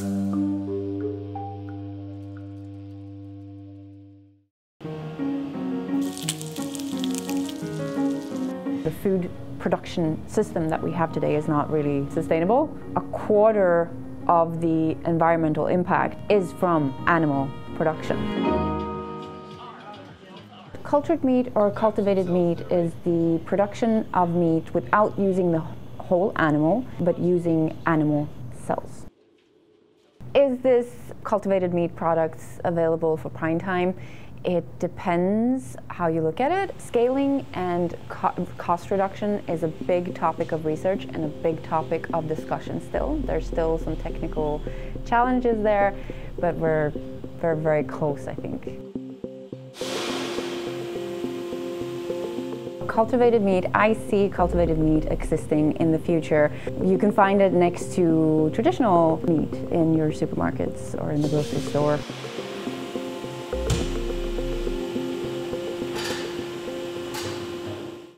The food production system that we have today is not really sustainable. A quarter of the environmental impact is from animal production. Cultured meat or cultivated meat is the production of meat without using the whole animal, but using animal cells. Is this cultivated meat products available for prime time? It depends how you look at it. Scaling and co cost reduction is a big topic of research and a big topic of discussion still. There's still some technical challenges there, but we're, we're very close, I think. Cultivated meat, I see cultivated meat existing in the future. You can find it next to traditional meat in your supermarkets or in the grocery store.